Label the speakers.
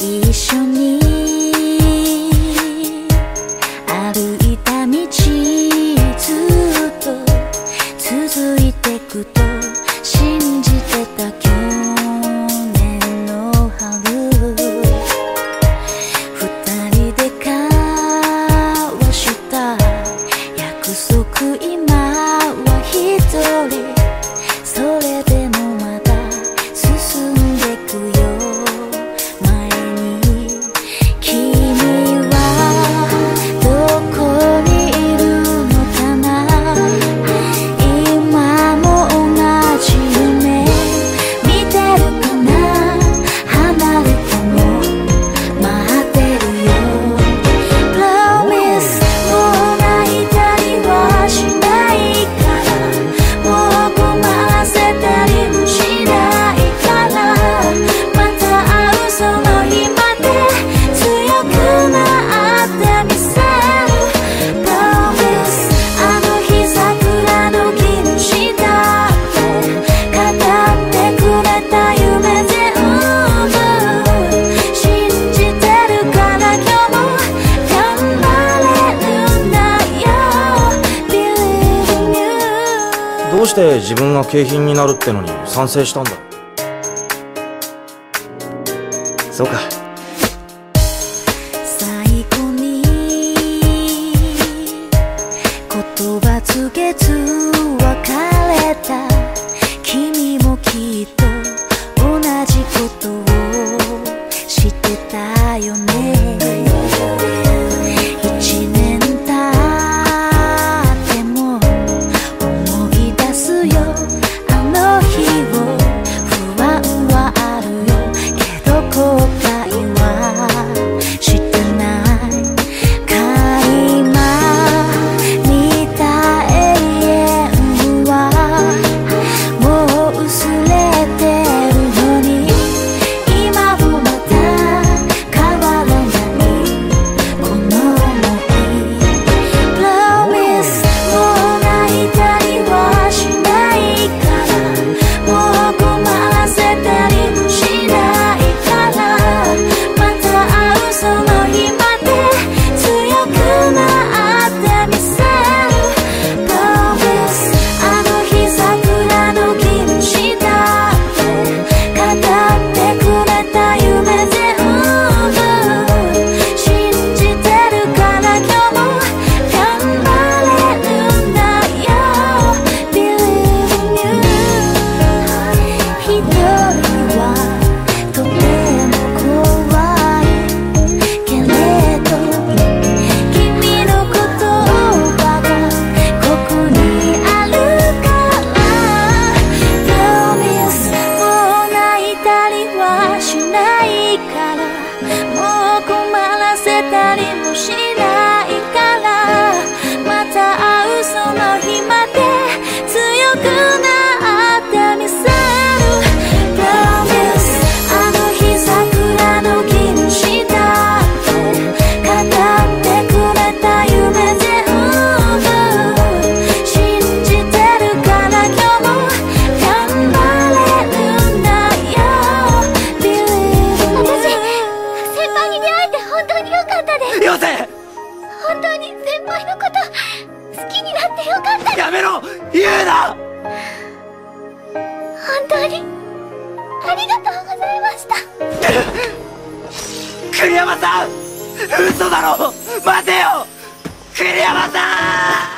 Speaker 1: 一首你。どうして
Speaker 2: 自分が景品になるってのに賛成したんだ？そうか。
Speaker 1: 最後に言葉告げずかれた。君もきっと同じことをしてたよね。せたりもしない
Speaker 3: 好きになってよかった
Speaker 2: やめろ！言うな！
Speaker 3: 本当に？ありがとうございました。
Speaker 2: 栗山さん！嘘だろ！待てよ！栗山さん！